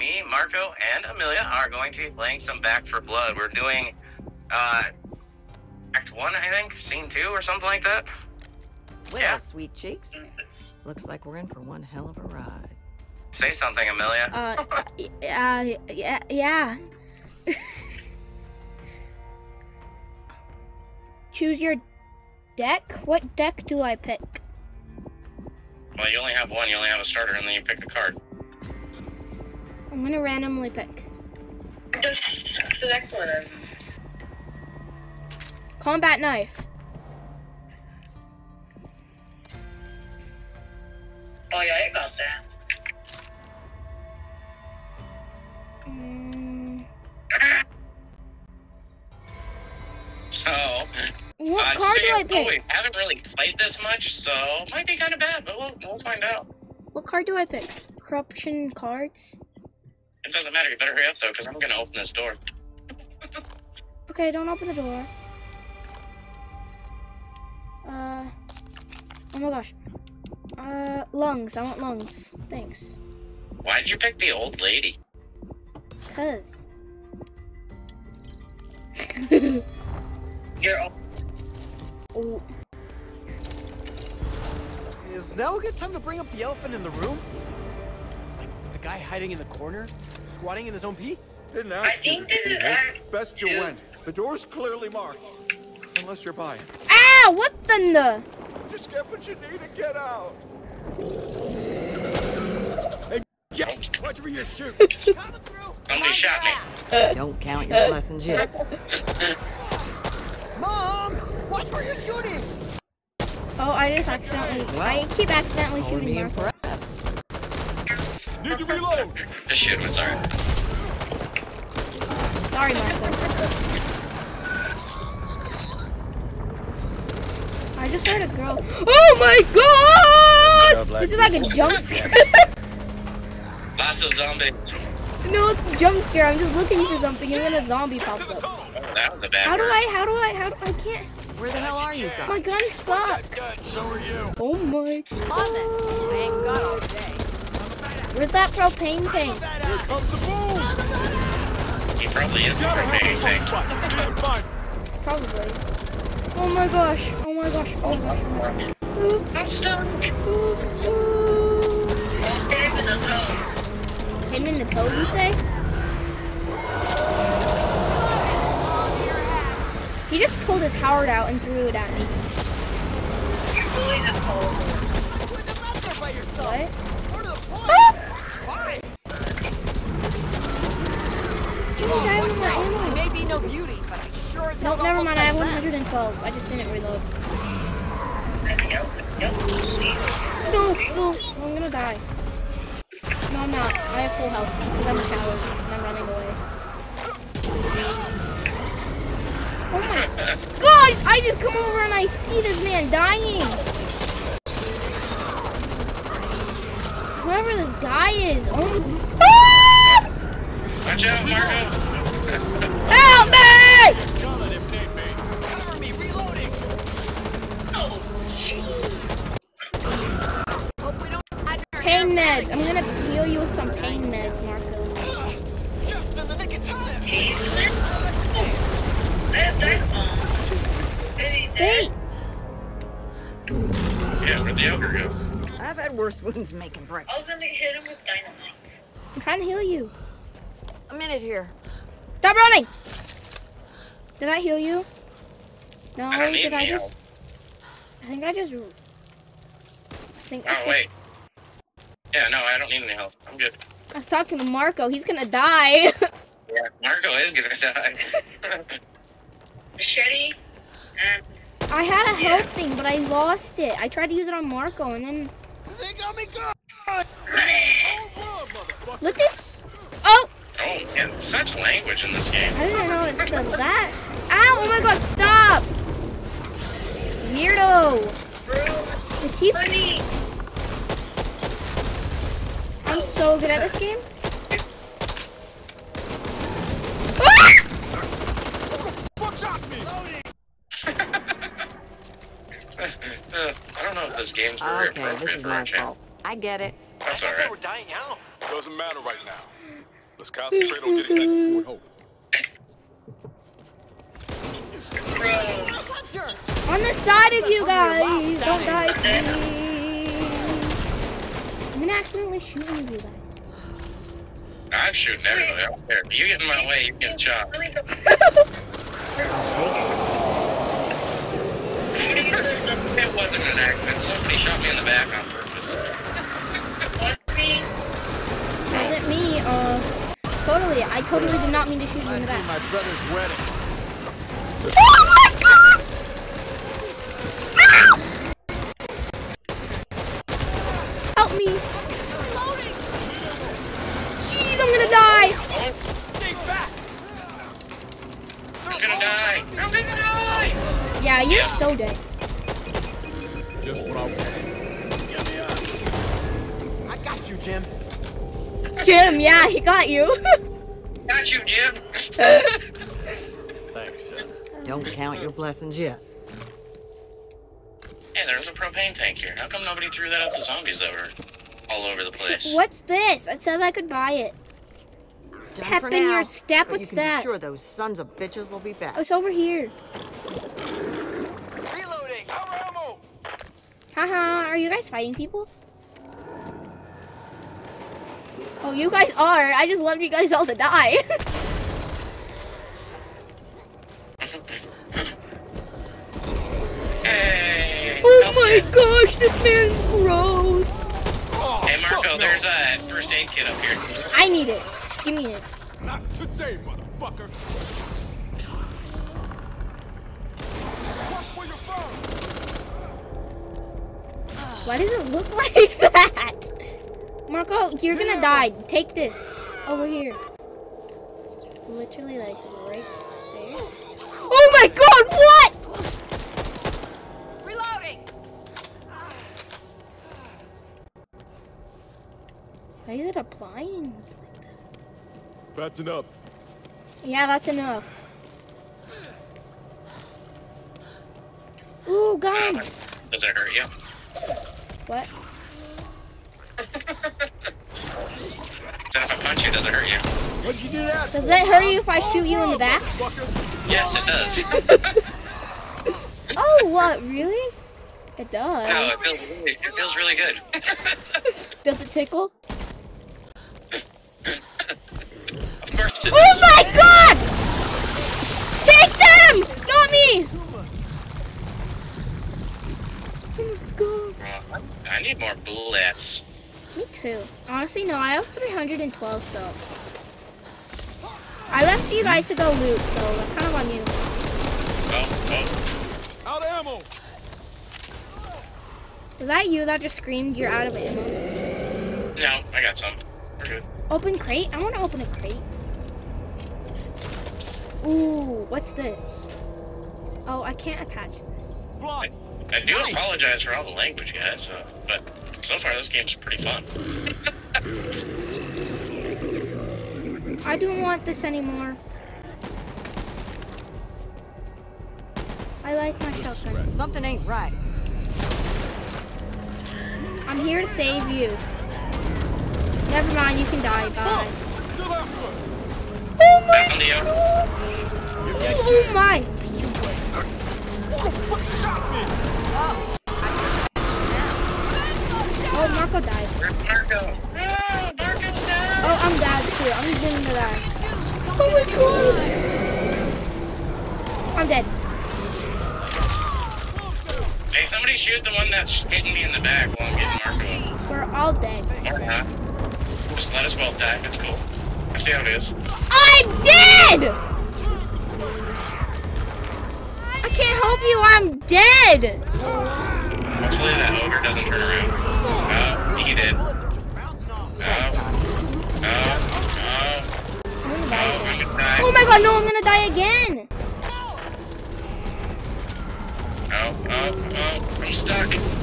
me, Marco, and Amelia are going to be playing some Back 4 Blood. We're doing uh, Act 1, I think, Scene 2 or something like that. Well, Yeah. sweet cheeks. Looks like we're in for one hell of a ride. Say something, Amelia. Uh, uh, yeah, yeah. Choose your deck. What deck do I pick? Well, you only have one. You only have a starter, and then you pick a card. I'm gonna randomly pick. Just select one of them. Combat knife. Oh yeah, I got that. Mm, So, what uh, card do yeah, I well, we pick? haven't really played this much, so it might be kind of bad, but we'll, we'll find out. What card do I pick? Corruption cards. It doesn't matter. You better hurry up, though, because I'm going to open this door. Okay, don't open the door. Uh, oh my gosh. Uh, lungs. I want lungs. Thanks. Why'd you pick the old lady? Cause. You're all oh, Is now a good time to bring up the elephant in the room? Like the guy hiding in the corner, squatting in his own pee? Didn't I ask you think this is. Act Best you went. The door's clearly marked. Unless you're buying. ah! What the? the- Just get what you need and get out. Jack, watch where you shoot. Somebody shot me. Don't count your blessings yet. Mom, watch where you're shooting. Oh, I just accidentally. I keep accidentally I shooting be Marco. Impressed. Need to reload. The shit was alright. Sorry, Marco. I just heard a girl. Oh my god! God, This is like like a jump scare. Lots of zombies. no, it's a jump scare. I'm just looking for something and then a zombie pops up. That was a bad How do. I? How do I? How do I can't? Where the hell are you guys? My guns suck. So are you. Oh my. On then. Thank God all day. Where's that propane tank? Here comes the boom. He probably is a propane tank. Fine. Probably. Oh my gosh. Oh my gosh. Oh my gosh. Oh my gosh. Ooh, I'm stuck. ooh, ooh. hit him in the toe. Hit him in the toe, you say? He just pulled his Howard out and threw it at me. You're really the toe. What? Go to the point. Ah! Fine. Didn't die with my I ammo. may be no beauty, but I sure as hell Nope, don't never look mind. I have like that. 112. I just didn't reload. Yep, yep. No, no, I'm gonna die. No, I'm not. I have full health because I'm a coward and I'm running away. Oh my god! I just come over and I see this man dying. Whoever this guy is. Oh. Watch out, Marco. Help me! Don't let him name me. Cover me, reloading. Hope we don't hide your Pain meds. I'm gonna heal you with some pain meds, Marco. Just in the nick of time. He's That's dynamite. Is he dead? Wait. Yeah, where'd the ogre go? I've had worse wounds making I was gonna hit him with dynamite. I'm trying to heal you. A minute here. Stop running! Did I heal you? No, I don't need did I just? help. I think I just. I think I, Oh, just- wait. Yeah, no, I don't need any help. I'm good. I was talking to Marco. He's gonna die. Yeah, Marco is gonna die. Machete and um, I had a health thing, but I lost it. I tried to use it on Marco, and then They got me good. run Oh, this. Oh, such language in this game. I didn't know it said that. Ow! Oh my god! Stop! Weirdo. through They keep. honey. I'm so good at this game. Fuck shot me. I don't know if this game's very Okay, appropriate this is my fault. I get it. That's alright. dying out. Doesn't matter right now. Let's concentrate on getting back to Fort Hope. On the side of you guys. Don't die, please. I'm gonna accidentally shooting you guys. I'm shooting everybody. I don't care. If you get in my way, you get shot. I'll take it. It wasn't an accident. Somebody shot me in the back on purpose. Totally. I totally did not mean to shoot you in the back. of my brother's wedding. Oh my god! Help me! Jeez, I'm gonna die! Stay back! I'm gonna die. I'm gonna die. Yeah, you're Yeah. so dead. Just what I wanted. I got you, Jim. Jim, yeah, he got you. Got you, Jim. Thanks, son. Don't count your blessings yet. Hey, there's a propane tank here. How come nobody threw that at the zombies that were all over the place? What's this? It says I could buy it. Done Pep for in your step, but what's you that? be sure those sons of bitches will be back. Oh, it's over here. Reloading. Cover ammo. Haha, are you guys fighting people? Oh, you guys are. I just love you guys all to die. this man's gross. Hey, Marco, there's a first aid kit up here. I need it. Give me it. Not today, motherfucker. Watch where you're from. Why does it look like that? Marco, you're gonna die. Take this. Over here. Literally like right there. Oh my god, Why is it applying? That's enough. Yeah, that's enough. Ooh, gun. Does it hurt you? What? Then if I punch you, does it hurt you? What'd you do that Does for? it hurt you if I oh, shoot you in the back? Yes, it does. Oh, what? Really? It does. no, does. it feels really, it feels really good. Does it tickle? Of course Oh my god! Take them! Not me! Oh my god. I need more bullets. Me too. Honestly, no, I have 312, so. I left you guys to go loot, so that's kind of on you. Oh, oh. Out of ammo. Is that you that just screamed you're out of ammo? No, I got some. We're good. Open crate? I want to open a crate. Ooh, what's this? Oh, I can't attach this. Blood. I do apologize for all the language, guys, uh, but so far this game's pretty fun. I don't want this anymore. I like my shotgun. Something ain't right. I'm here to save you. Never mind, you can die. Bye. Still after us. Oh my Back on the Oh my! Oh, Marco died. Marco? No, Marco's down. Oh, I'm dead too. I'm going to die. Oh my god! I'm dead. Hey, somebody shoot the one that's hitting me in the back while I'm getting Marco. We're all dead. Not. Just let us both die. It's cool. I see how it is. I'm dead! I can't help you. I'm dead. Hopefully that ogre doesn't turn around. Oh, he did. Oh, Thanks, oh, honey. oh, I'm gonna oh, die I'm again. gonna die. Oh my god, no, I'm gonna die again. Oh, oh, oh, I'm stuck. Stuck.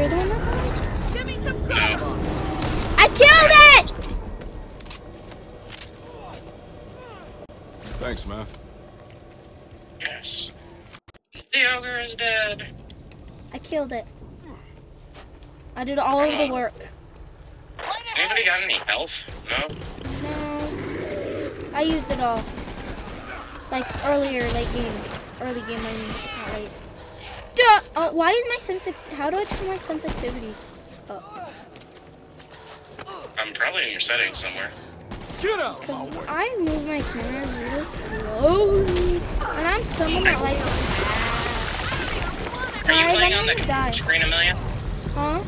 You're the one that died? No. I killed it! Thanks, man. Where is dead? I killed it. I did all of the work. Anybody got any health? No? No. I used it all. Like earlier, late game. Early game, I mean, not late. Duh! Oh, why is my sensitivity? How do I turn my sensitivity up? I'm probably in your settings somewhere. Get out! Because. I move my camera really slowly. And I'm someone that likes Are you Guys, playing I'm on the gonna die. screen, Amelia? Huh?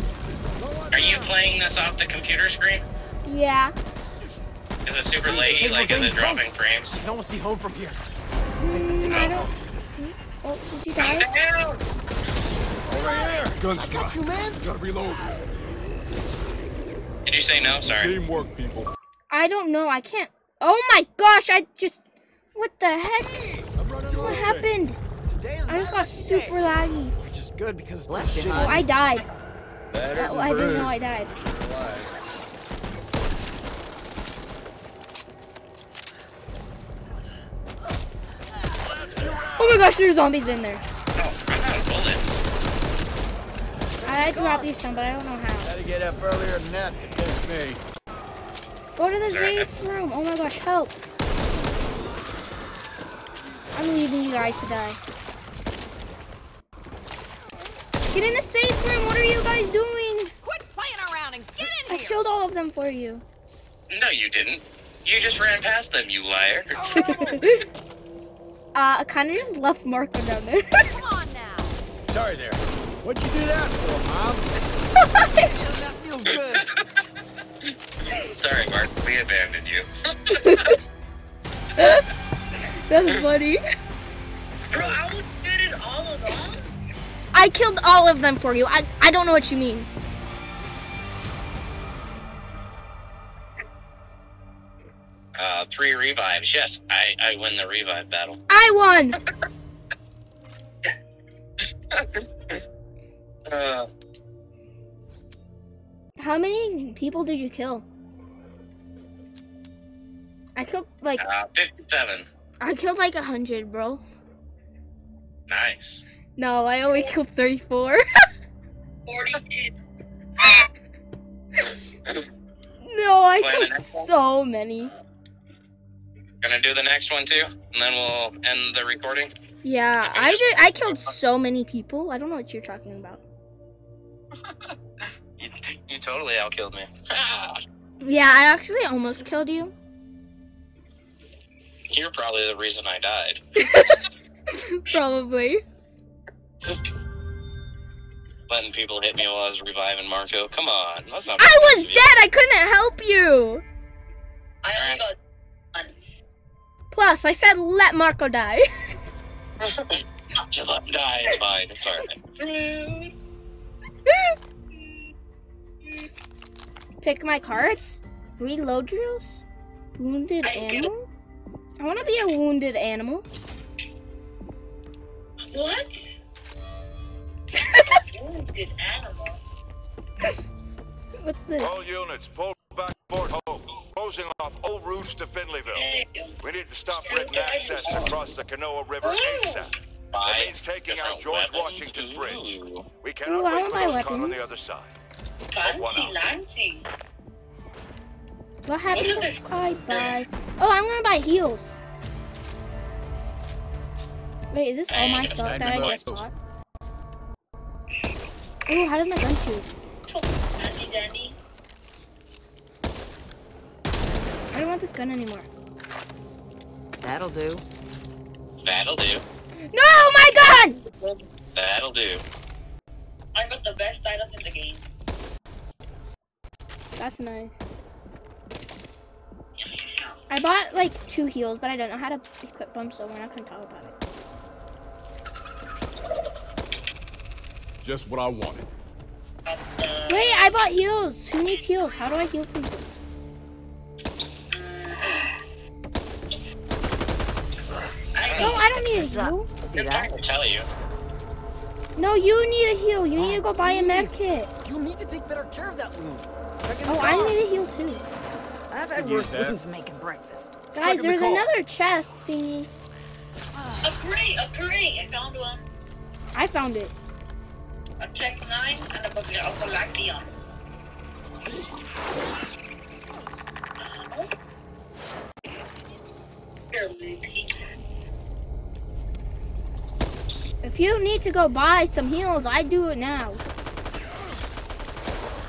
Are you playing this off the computer screen? Yeah. Is it super laggy? Like, is it dropping frames? I can almost see home from here. Mm, I don't. Oh, did you die? Down. Over here! Gun's dry. Got you, man. Gotta reload. Did you say no? Sorry. Teamwork, people. I don't know. I can't. Oh my gosh! I just. What the heck? What happened? I just got lucky day. super laggy. Which is good because it's Left shit. Oh, I died. Better Oh, I didn't know I died. Oh my gosh, there's zombies in there. Oh, I'm out of bullets. I dropped these some, but I don't know how. Gotta get up earlier than that to catch me. Go to the Sorry. safe room. Oh my gosh, help. I'm leaving you guys to die. Get in the safe room. What are you guys doing? Quit playing around and get I in here! I killed all of them for you. No, you didn't. You just ran past them, you liar. Uh, I kind of just left Marco down there. Come on now! Sorry there. What'd you do that for, Mom? That feels good. Sorry, Mark. We abandoned you. That's funny. Bro, I was good at all of them. I killed all of them for you. I, I don't know what you mean. Three revives. Yes, I, I win the revive battle. I won. Uh, How many people did you kill? I killed like uh, 57. I killed like a hundred, bro. Nice. No, I only killed thirty-four. 42. no, I killed so many. Gonna do the next one too, and then we'll end the recording. Yeah, I did. I killed so many people. I don't know what you're talking about. You, you totally outkilled me. Ah, Yeah, I actually almost killed you. You're probably the reason I died. Probably. Letting people hit me while I was reviving Marco. Come on, that's not. I was nice of you. dead. I couldn't help you. I only got once. Plus, I said let Marco die. Just let him die. It's fine. It's alright. Pick my cards. Reload drills. Wounded I do. animal. I want to be a wounded animal. What? Wounded animal. What's this? All units, pull back Fort Hope. Closing off all routes to Finleyville. We need to stop Ridden access across the Canoa River ASAP. Buy means taking out George weapons. Washington Bridge. We cannot Ooh, I wait for those caught on the other side. Fancy Nancy. What happens What's if I buy? Oh, I'm gonna buy heals. Wait, is this all my stuff that I just bought? Ooh, how does my gun shoot? Nancy Danny. I don't want this gun anymore. That'll do. That'll do. No, my gun! That'll do. I got the best item in the game. That's nice. I bought like two heals, but I don't know how to equip them, so we're not gonna talk about it. Just what I wanted. Uh, Wait, I bought heals. Who needs heals? How do I heal people? Fix this up. heal. See I that? can tell you. No, you need a heal. You need to go buy a med kit. You need to take better care of that wound. Oh, I need a heal too. I've had worse use wounds making breakfast. Guys, in there's car. another chest thingy. Ah. a crate, a crate. I found one. I found it. A check nine and a bucket of Galactium. Ah. Here, Lucy. If you need to go buy some heals, I do it now.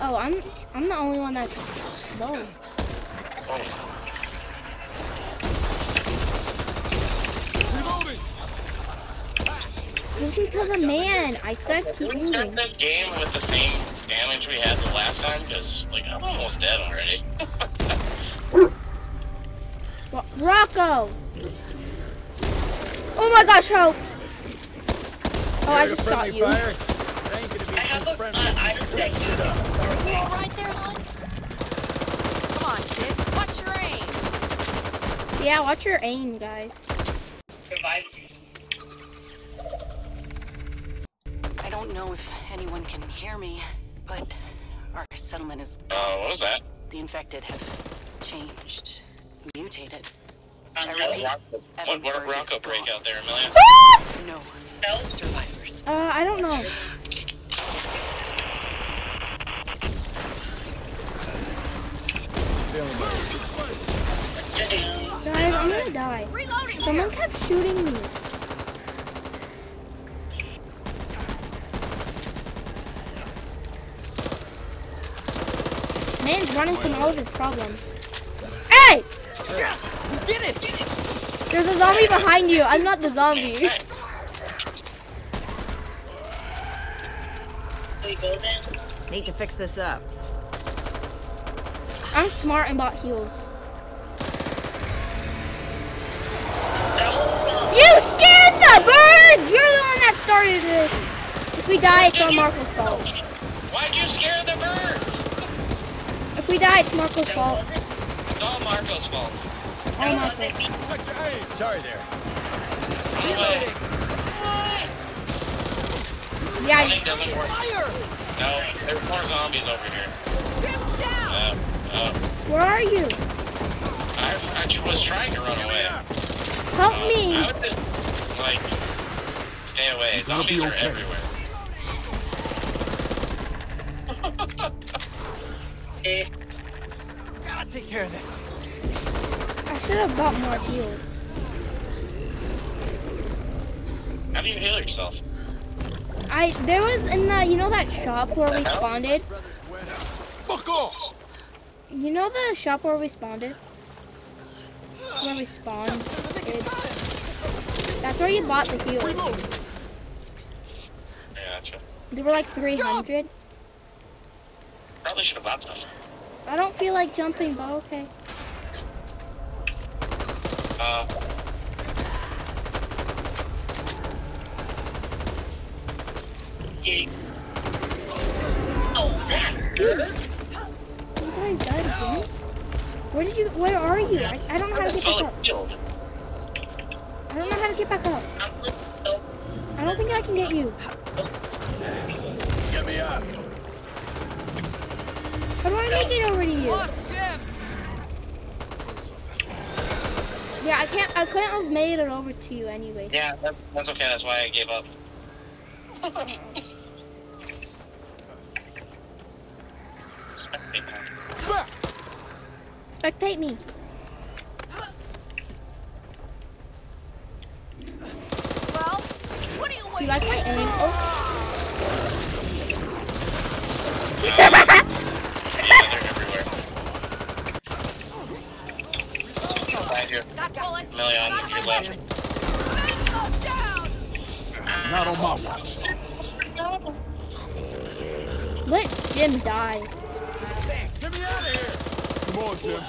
Oh, I'm I'm the only one that's low. Listen to the man. I said keep moving. start this game with the same damage we had the last time? Because, like, I'm almost dead already. Rocco. Oh my gosh, help. Oh, I just shot you. I have a uh, item that you All right there, hon. Come on, kid. Watch your aim. Yeah, watch your aim, guys. revive. I don't know if anyone can hear me, but our settlement is. Uh, what was that? The infected have changed, mutated. I no, repeat, What, what Evansburg Bronco is break gone. out there, Amelia? No no. survivors. Uh, I don't know. Guys, I'm gonna die. Reloading Someone here. kept shooting me. Man's running from all of his problems. Hey! You did it! There's a zombie behind you. I'm not the zombie. Hey, We go then. Need to fix this up. I'm smart and bought heals. You scared the birds! You're the one that started this. If we die, it's all Marco's fault. Why'd you scare the birds? If we die, it's Marco's fault. It's all Marco's fault. All Marco. Sorry there. Anyway, Yeah, running doesn't work. No, there are more zombies over here. Uh, uh, where are you? I, I was trying to run away. Help Uh, me. I would just, like, stay away. Zombies are everywhere. Eh, Gotta take care of this. I should have bought more heals. How do you heal yourself? I there was in the you know that shop where we spawned. Fuck off! You know the shop where we spawned? Where we spawned? That's where you bought the heals. I gotcha. They were like 300. Probably should have bought some. I don't feel like jumping, but okay. Uh. Oh, that's good. You guys died again? Where did you? Where are you? I, I don't know how to get back up. field. I don't know how to get back up. I'm good. I don't think I can get you. Get me up. How do I make it over to you? Yeah, I can't. I couldn't have made it over to you anyway. Yeah, that, that's okay. That's why I gave up. Spectate now. Spectate me. Let Jim die. Get me out of here! Come on, Jim.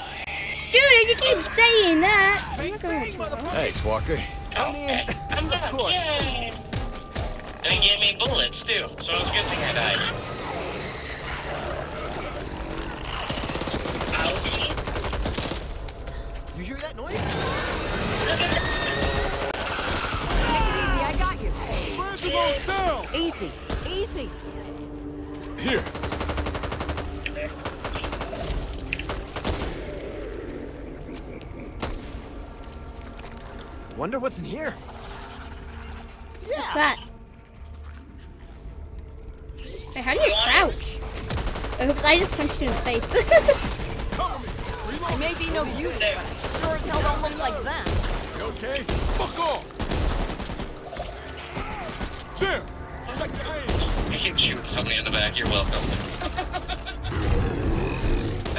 Dude, if you keep saying that, I'm not gonna let you go. Thanks, Walker. Oh, okay. I'm back. Yay. And he gave me bullets too, so it was a good thing I died. You hear that noise? Look at that. Take it easy, I got you. Smash the most down! Easy, easy. Here. Wonder what's in here. What's that? Hey, how do you crouch? Oops, I just punched you in the face. I may be no beauty, but sure as hell don't look like them. You okay? Fuck off! Jim! You keep shooting somebody in the back. You're welcome. I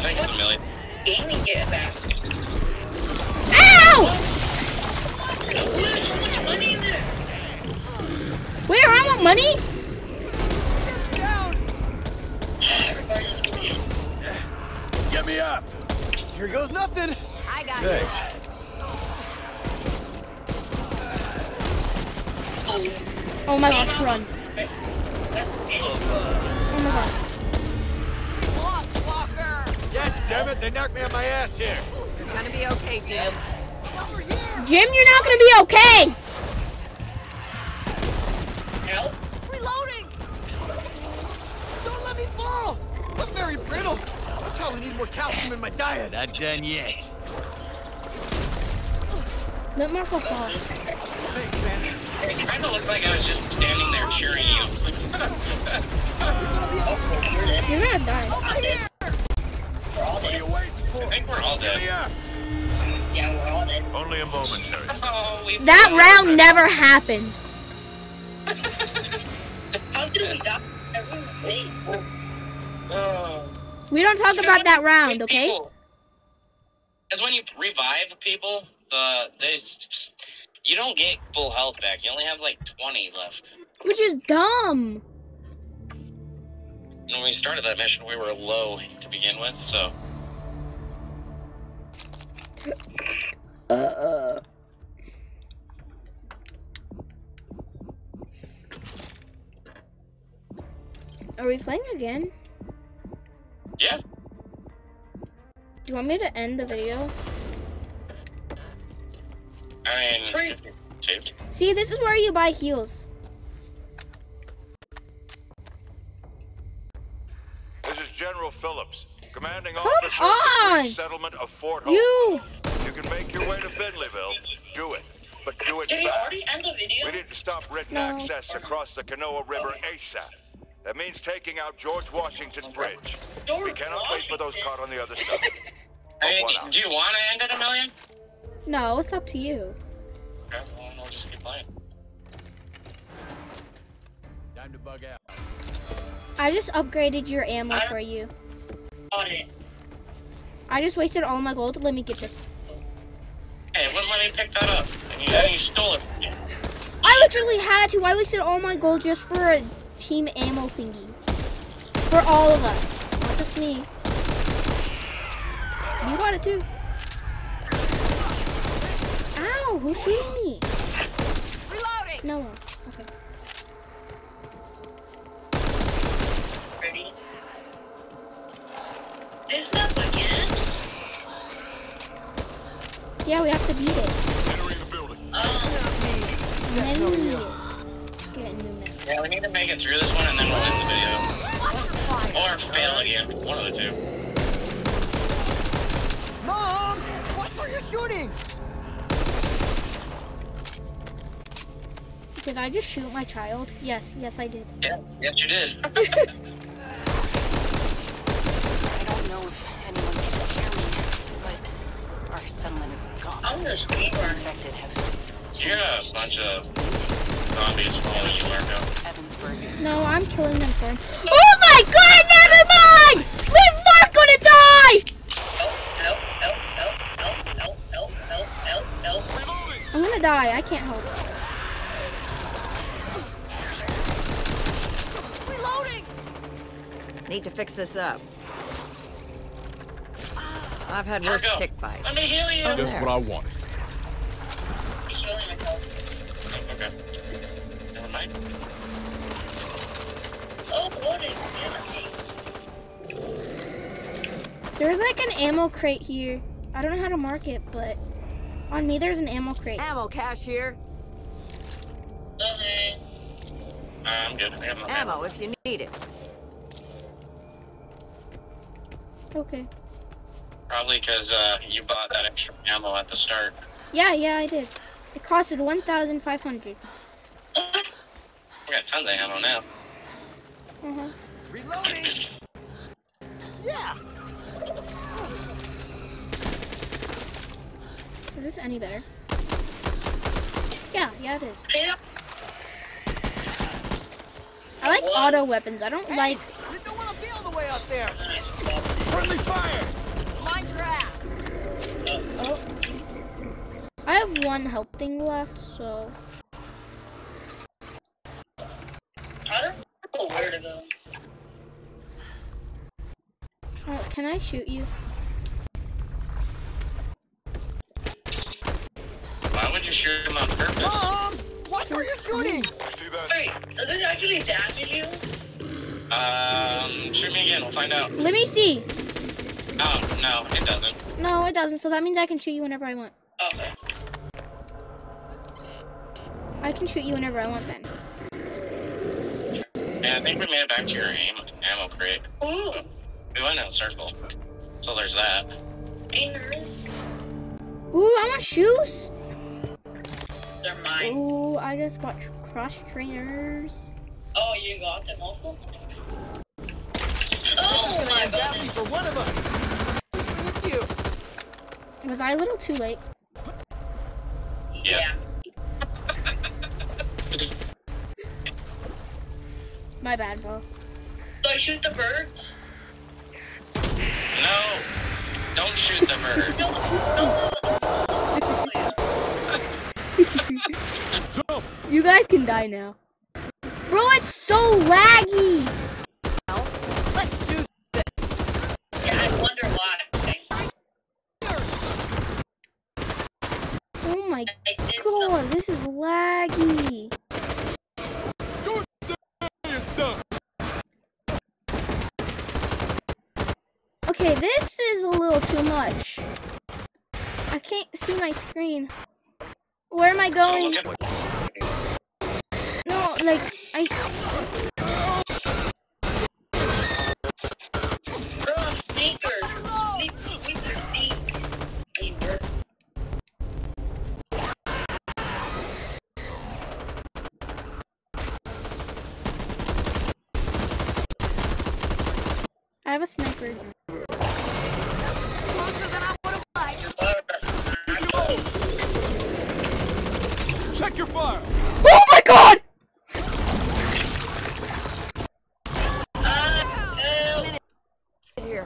think it's a million. Gaming get back. It kind of looked like I was just standing there cheering you. You're gonna die. What are you waiting for? I think we're all dead. up! Yeah, we're all dead. Only a momentary. Oh, That round never happened. How did we die? We don't talk about that round, okay? Because when you revive people, the they you don't get full health back. You only have like 20 left. Which is dumb. When we started that mission, we were low to begin with, so Uh. Are we playing again? yeah. Do you want me to end the video? I mean, if saved. See, this is where you buy heals. This is General Phillips, commanding Come officer of the Settlement of Fort Hope. You! You can make your way to Finleyville. Do it, but do it Did we already end the video? We need to stop Ridden No. access across the Kanoa River ASAP. That means taking out George Washington Bridge. We George cannot wait for those Washington. caught on the other side. I mean, do you want to end at a million? No, it's up to you. Okay, well, we'll just keep playing. Time to bug out. I just upgraded your ammo for you. On. I just wasted all my gold. Let me get this. Hey, wouldn't let me pick that up. And you, and you stole it. from me. I literally had to. I wasted all my gold just for a team ammo thingy. For all of us. Not just me. You got it too. Ow, who's shooting me? Reloading. No one. Okay. Ready? This map again? Yeah, we have to beat it. Entering the building. And then we need it. Get a new map. Yeah, we need to make it through this one and then we'll end the video. Or fail again. One of the two. Mom, watch where you're shooting. Did I just shoot my child? Yes, yes I did. Yeah, yes you did. I don't know if anyone can hear me, but our settlement is gone. I'm gonna Infected have you got a bunch of zombies following you, Marco. Evansburg is No, I'm killing them for. Oh my god, never mind! Leave Marco to die! Help, help, help, help, help, help, help, help, help, help. I'm gonna die. I can't help. Reloading. Need to fix this up. Ah. I've had worse tick bites. Let me heal you. Oh, Just there. what I wanted. He's healing myself. Okay. Never mind. Oh, what is enemy? There's like an ammo crate here. I don't know how to mark it, but on me there's an ammo crate. Ammo cache here. Okay. I'm good. I have no Ammo if you need it. Okay. Probably because uh, you bought that extra ammo at the start. Yeah, yeah, I did. It costed 1,500. We got tons of ammo now. Uh-huh. Reloading. Yeah. Is this any better? Yeah, yeah it is. Yeah. I like auto weapons. I don't like You don't want to be all the way up there. Friendly fire! Mind your ass. I have one health thing left, so I don't know where to go. oh, can I shoot you? Why would you shoot him on purpose? Mom, What are you're shooting. See that? Wait, does this actually damage you? Um, shoot me again. We'll find out. Let me see. Oh no, it doesn't. No, it doesn't. So that means I can shoot you whenever I want. Okay. I can shoot you whenever I want then. Yeah, I think we made it back to your aim ammo crate. Ooh, We went in a circle, so there's that. fingers. Ooh, I want shoes. They're mine. Ooh, I just got cross trainers. Oh, you got them also? Oh my Happy goodness. for one of us. Thank you. Was I a little too late? Yes. My bad, bro. Do I shoot the birds? No, don't shoot the bird. No, no. You guys can die now. Bro, it's so laggy. Let's do Yeah, I wonder why. Oh my I did something. god, this is laggy. Okay, this is a little too much. I can't see my screen. Where am I going? No, like I have a sniper. closer than I would have liked. Check your fire. Oh my god! Here.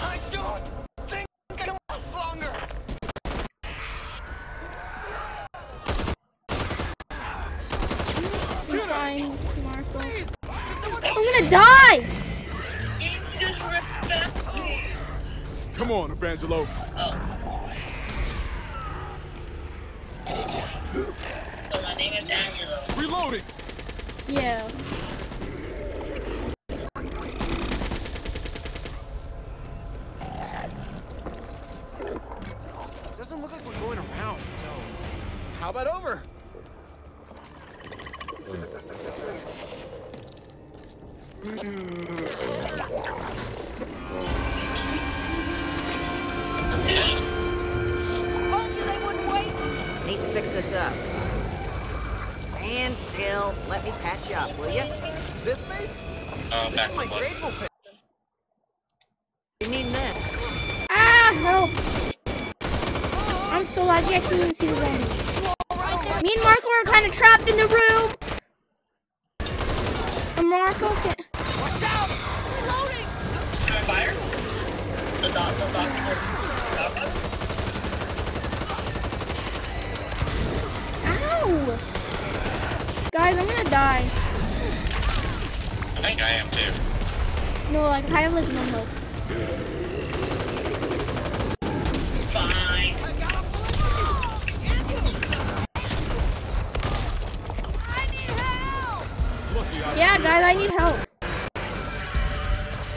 I don't think I can last longer. I'm Marco. I'm gonna die! Come on, Evangelo. So my name is Angelo. Reloading. Yeah. Guys, I'm gonna die. I think I am too. No, like I have like no health. Fine. I need help! Yeah, guys, I need help.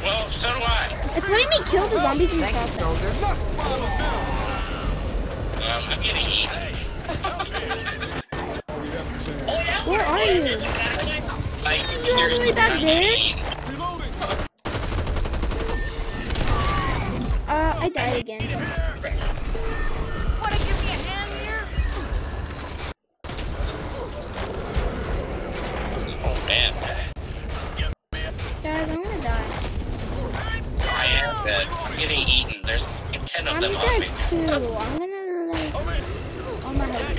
Well, so do I. It's letting me kill the zombies in the process. soldier. Um, I'm getting eaten. All the way back there? Uh, I died again. Wanna give me a hand here? Oh man. Guys, I'm gonna die. I am dead. I'm getting eaten. There's like ten of I'm them on me. I'm dead too. I'm gonna like... Oh my health.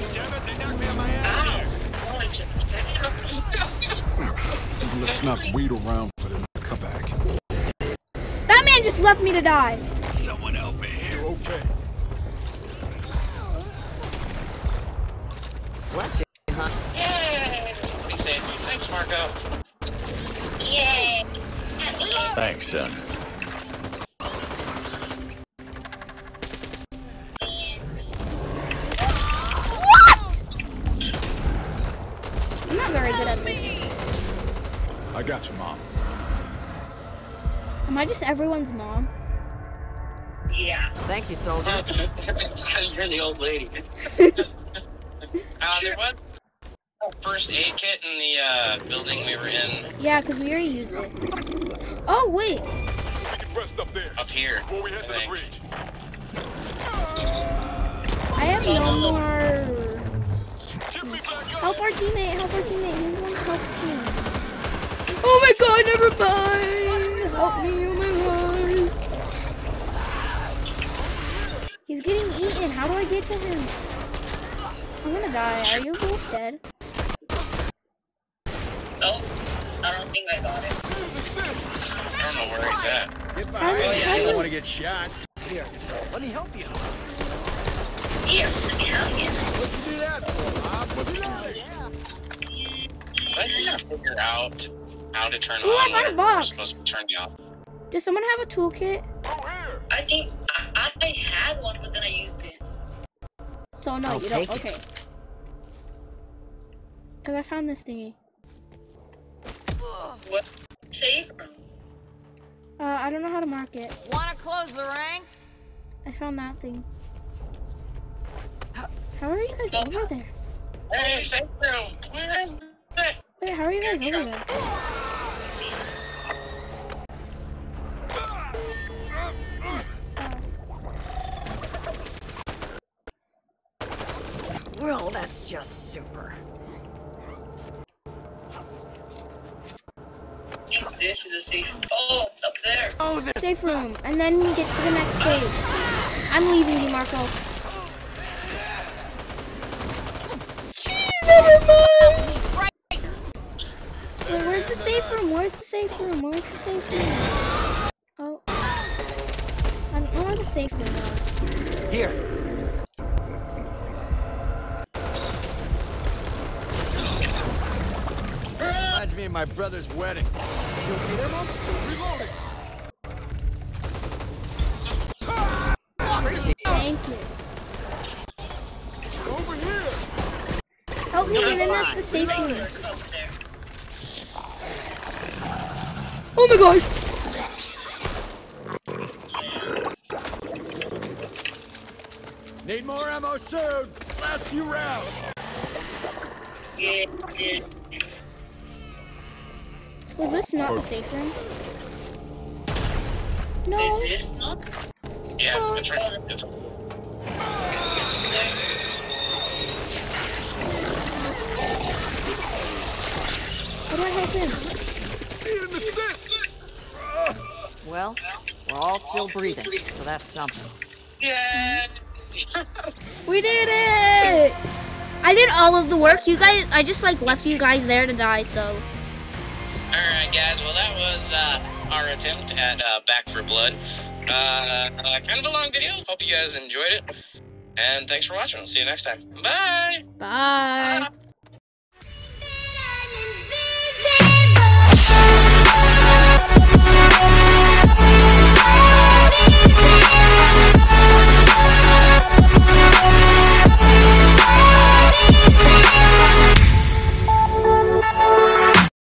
Ah, Ow! they knocked me on my ass. It's a- Let's not wait around for them to come back. That man just left me to die. Someone help me. You're okay. Bless you, huh? Yay! Be safe. Thanks, Marco. Yay. Thanks, son. Just everyone's mom? Yeah. Thank you, soldier. You're the old lady. uh, there was a first aid kit in the uh, building we were in Yeah, because we already used it. Oh, wait. We can rest up there up here. before we head I to the bridge. I have no more. Get me back up. Help our teammate. Help our teammate. He's the one to help the team. Oh my god, never mind. Help me, How do I get to him? I'm gonna die. Are you both dead? Oh, I don't think I got it. I don't know where he's at. Get How behind me. I do- don't want to get shot. Here, let me help you. Here, let me help you. What'd you do that for, Bob? What's you I need to figure out how to turn Ooh, I on found a what box. we're supposed to be turning off. Does someone have a toolkit? I think I, I had one, but then I used it. So no, I'll you don't. take it. Okay. Cause I found this thingy. What? Safe room. Uh, I don't know how to mark it. Wanna close the ranks? I found that thing. How are you guys over there? Hey, safe room. Where is it? Wait, how are you guys over there? Well, that's just super. This is a safe. Oh, it's up there. Oh, this. Safe room, and then you get to the next stage. I'm leaving you, Marco. Jeez, never mind. Wait, where's the safe room? Where's the safe room? Where's the safe room? Oh. I don't know where the safe room my brother's wedding. You okay there, Mom? Reloading. Appreciate Thank you. Over here. Help me, and then that's the safe room. It's up there. Oh my gosh. Need more ammo soon. Last few rounds. Yeah, yeah. Was this not the safe room? No. Is this not? Yeah, that's right. It's, How do I help him? An assist. Well, we're all still breathing, so that's something. yeah. We did it! I did all of the work. You guys, I just like left you guys there to die. So Alright, guys. Well, that was uh, our attempt at uh, Back 4 Blood. Uh, uh, kind of a long video. Hope you guys enjoyed it. And thanks for watching. We'll see you next time. Bye. bye. Bye.